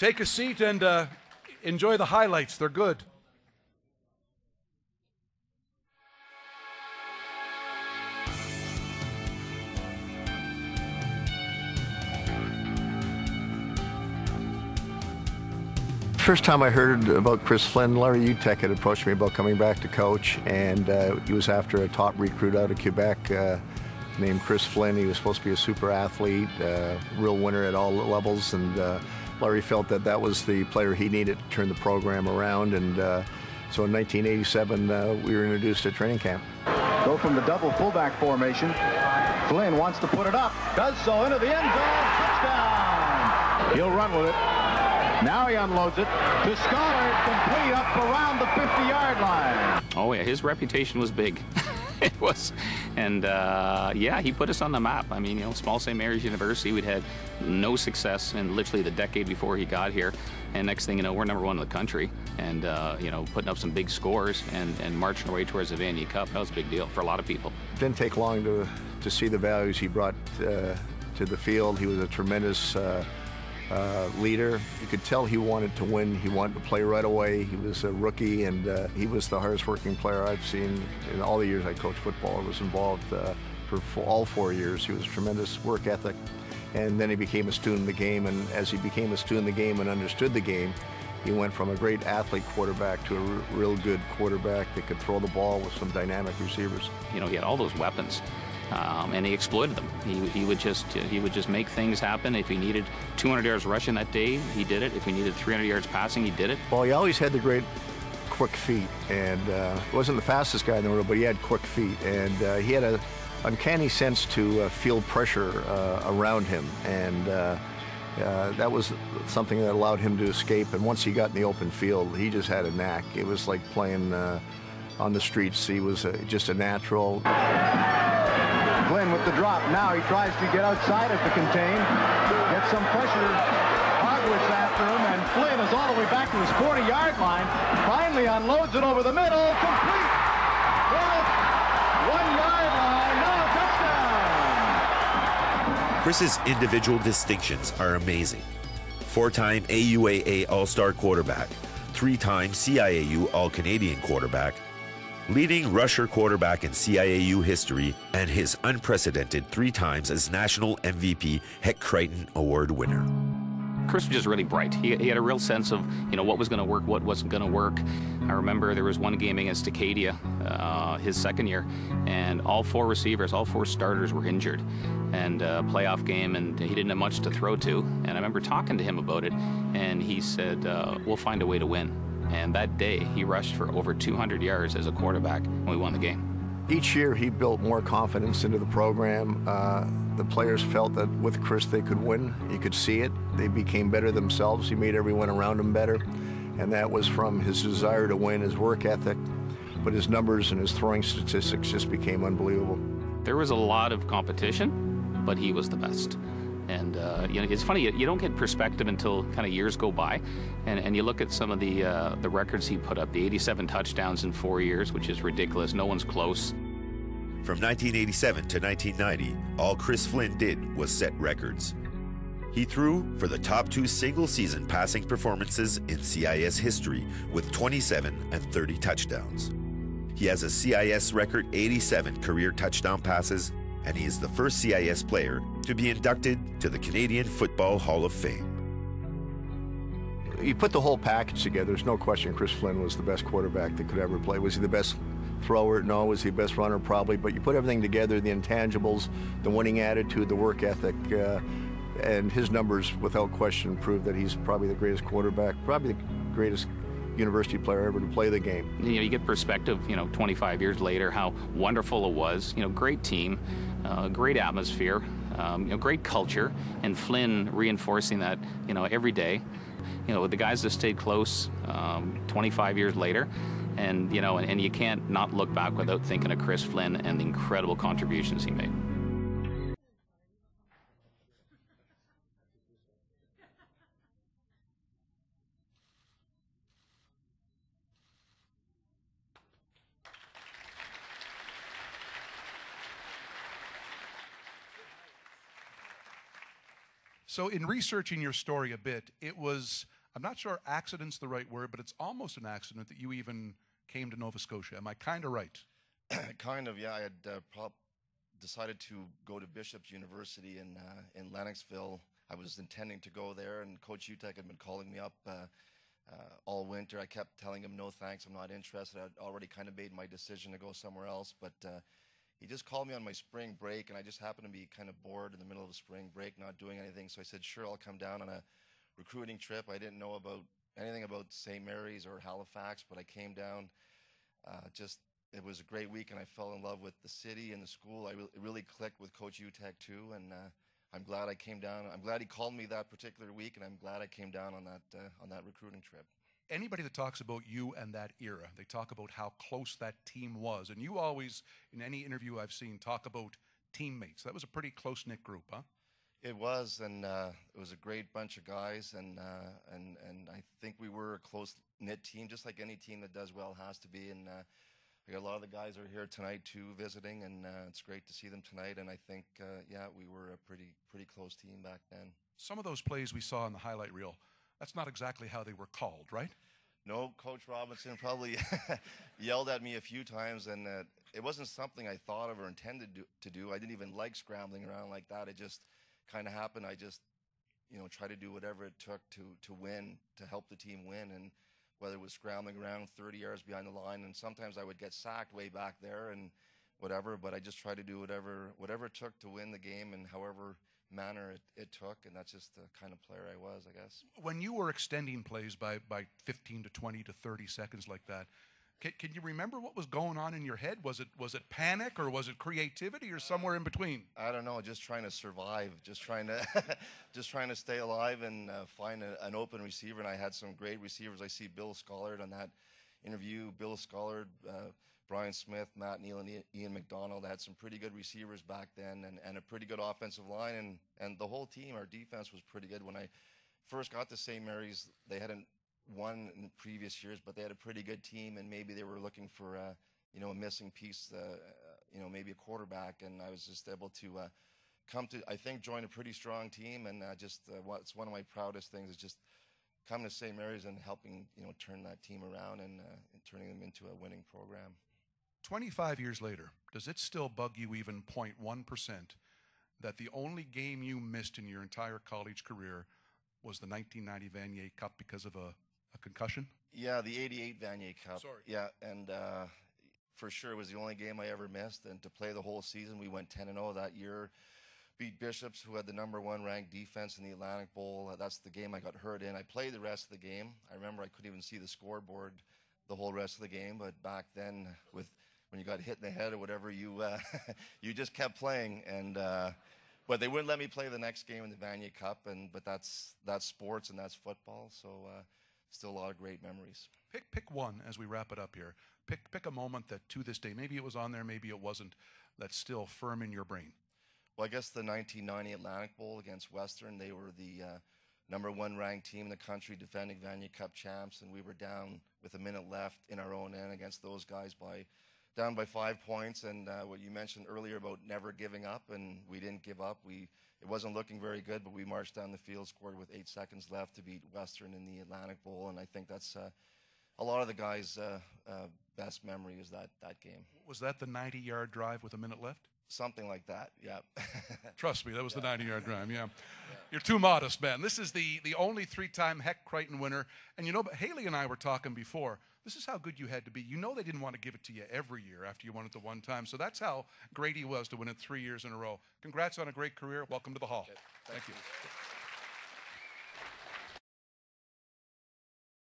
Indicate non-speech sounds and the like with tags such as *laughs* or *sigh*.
Take a seat and uh, enjoy the highlights. They're good. First time I heard about Chris Flynn, Larry Uteck had approached me about coming back to coach, and uh, he was after a top recruit out of Quebec uh, named Chris Flynn. He was supposed to be a super athlete, uh, real winner at all levels, and uh, Larry felt that that was the player he needed to turn the program around. And uh, so in 1987, uh, we were introduced at training camp. Go from the double fullback formation. Flynn wants to put it up, does so into the end zone, touchdown. He'll run with it. Now he unloads it to Scollard, complete up around the 50-yard line. Oh yeah, his reputation was big. *laughs* *laughs* it was, and uh, yeah, he put us on the map. I mean, you know, small St. Mary's University, we'd had no success in literally the decade before he got here, and next thing you know, we're number one in the country, and uh, you know, putting up some big scores and, and marching our way towards the Vanier Cup. That was a big deal for a lot of people. Didn't take long to to see the values he brought uh, to the field. He was a tremendous. Uh, leader. You could tell he wanted to win. He wanted to play right away. He was a rookie, and uh, he was the hardest working player I've seen in all the years I coached football. I was involved uh, for, all four years. He was tremendous work ethic, and then he became a student of the game. And as he became a student of the game and understood the game, he went from a great athlete quarterback to a real good quarterback that could throw the ball with some dynamic receivers. You know, he had all those weapons um, and he exploited them. He, he would just he would just make things happen. If he needed 200 yards rushing that day, he did it. If he needed 300 yards passing, he did it. Well, he always had the great quick feet, and uh, wasn't the fastest guy in the world, but he had quick feet, and uh, he had a uncanny sense to uh, feel pressure uh, around him, and. Uh, uh, that was something that allowed him to escape. And once he got in the open field, he just had a knack. It was like playing on the streets. He was just a natural. Flynn with the drop. Now he tries to get outside of the contain. Get some pressure. Hogwitz after him, and Flynn is all the way back to his 40-yard line. Finally unloads it over the middle. Complete. Well, one-yard line. No, touchdown. Chris's individual distinctions are amazing. Four-time AUAA All-Star quarterback, three-time CIAU All-Canadian quarterback, leading rusher quarterback in CIAU history, and his unprecedented three times as national MVP Hec Crighton Award winner. Chris was just really bright. He, he, had a real sense of, you know, what was going to work, what wasn't going to work. I remember there was one game against Acadia, uh, his second year, and all four receivers, all four starters were injured, and a playoff game, and he didn't have much to throw to. And I remember talking to him about it, and he said, uh, "We'll find a way to win." And that day, he rushed for over 200 yards as a quarterback, and we won the game. Each year, he built more confidence into the program. Uh, the players felt that with Chris, they could win. You could see it. They became better themselves. He made everyone around him better. And that was from his desire to win, his work ethic. But his numbers and his throwing statistics just became unbelievable. There was a lot of competition, but he was the best. And uh, you know, it's funny you, don't get perspective until kind of years go by, and, and you look at some of the uh, the records he put up, the 87 touchdowns in four years, which is ridiculous. No one's close. From 1987 to 1990, all Chris Flynn did was set records. He threw for the top two single season passing performances in CIS history with 27 and 30 touchdowns. He has a CIS record 87 career touchdown passes and he is the first CIS player to be inducted to the Canadian Football Hall of Fame. You put the whole package together, there's no question Chris Flynn was the best quarterback that could ever play. Was he the best thrower? No. Was he the best runner? Probably. But you put everything together, the intangibles, the winning attitude, the work ethic, uh, and his numbers, without question, prove that he's probably the greatest quarterback, probably the greatest university player ever to play the game. You know, you get perspective, you know, 25 years later, how wonderful it was. You know, great team, uh, great atmosphere, um, you know, great culture, and Flynn reinforcing that, you know, every day. You know, with the guys that stayed close um, 25 years later, and you know, and, and you can't not look back without thinking of Chris Flynn and the incredible contributions he made. So, in researching your story a bit, it was, I'm not sure accident's the right word, but it's almost an accident that you even came to Nova Scotia. Am I kind of right? *clears throat* kind of, yeah. I had uh, prob- decided to go to Bishop's University in uh, in Lennoxville. I was intending to go there, and Coach Uteck had been calling me up uh, uh, all winter. I kept telling him, "No, thanks, I'm not interested." I'd already kind of made my decision to go somewhere else, but uh, he just called me on my spring break, and I just happened to be kind of bored in the middle of a spring break, not doing anything. So I said, "Sure, I'll come down on a recruiting trip." I didn't know about anything about St. Mary's or Halifax, but I came down. Uh, just it was a great week, and I fell in love with the city and the school. I re- really clicked with Coach Uteck too, and uh, I'm glad I came down. I'm glad he called me that particular week, and I'm glad I came down on that uh, on that recruiting trip. Anybody that talks about you and that era, they talk about how close that team was. And you always, in any interview I've seen, talk about teammates. That was a pretty close knit group, huh? It was, and uh, it was a great bunch of guys, and uh, and and I think we were a close knit team, just like any team that does well has to be. And uh, I got a lot of the guys are here tonight too, visiting, and uh, it's great to see them tonight. And I think, uh, yeah, we were a pretty pretty close team back then. Some of those plays we saw in the highlight reel, that's not exactly how they were called, right? No, Coach Robinson probably *laughs* yelled at me a few times, and uh, it wasn't something I thought of or intended to, to do. I didn't even like scrambling around like that. It just kind of happened. I just, you know, try to do whatever it took to to win, to help the team win, and whether it was scrambling around 30 yards behind the line, and sometimes I would get sacked way back there and whatever. But I just try to do whatever whatever it took to win the game, and however manner it, it took, and that's just the kind of player I was, I guess. When you were extending plays by, by 15 to 20 to 30 seconds like that, can, can you remember what was going on in your head? Was it was it panic or was it creativity or somewhere in between? I don't know, just trying to survive, just trying to, *laughs* just trying to stay alive and uh, find a, an open receiver. And I had some great receivers. I see Bill Scollard on that interview. Bill Scollard, uh, Brian Smith, Matt Neal, and Ian McDonald had some pretty good receivers back then, and, and a pretty good offensive line. And and the whole team, our defense was pretty good. When I first got to St. Mary's, they hadn't won in previous years, but they had a pretty good team, and maybe they were looking for uh, you know a missing piece, uh, you know maybe a quarterback, and I was just able to uh, come to I think join a pretty strong team, and uh, just uh, what's one of my proudest things is just coming to St. Mary's and helping you know turn that team around and, uh, and turning them into a winning program. 25 years later, does it still bug you even 0.1% that the only game you missed in your entire college career was the 1990 Vanier Cup because of a, a concussion? Yeah, the 88 Vanier Cup. Sorry. Yeah, and uh, for sure it was the only game I ever missed. And to play the whole season, we went 10 and 0 that year. Beat Bishops, who had the number one ranked defense in the Atlantic Bowl. That's the game I got hurt in. I played the rest of the game. I remember I couldn't even see the scoreboard the whole rest of the game. But back then, with when you got hit in the head or whatever, you uh, *laughs* you just kept playing. And uh, but they wouldn't let me play the next game in the Vanier Cup. And but that's that's sports and that's football. So uh, still a lot of great memories. Pick pick one as we wrap it up here. Pick pick a moment that to this day, maybe it was on there, maybe it wasn't, that's still firm in your brain. Well, I guess the 1990 Atlantic Bowl against Western, they were the uh, number one ranked team in the country, defending Vanier Cup champs, and we were down with a minute left in our own end against those guys by down by five points. And uh, what you mentioned earlier about never giving up, and we didn't give up. We it wasn't looking very good, but we marched down the field, scored with eight seconds left to beat Western in the Atlantic Bowl, and I think that's. Uh, a lot of the guys' uh, uh, best memory is that, that game. Was that the 90 yard drive with a minute left? Something like that, yeah. *laughs* Trust me, that was the 90 yard drive, *laughs* yeah. You're too modest, man. This is the, the only three time Hec Crighton winner. And you know, but Haley and I were talking before. This is how good you had to be. You know, they didn't want to give it to you every year after you won it the one time. So that's how great he was to win it three years in a row. Congrats on a great career. Welcome to the Hall. Thank you.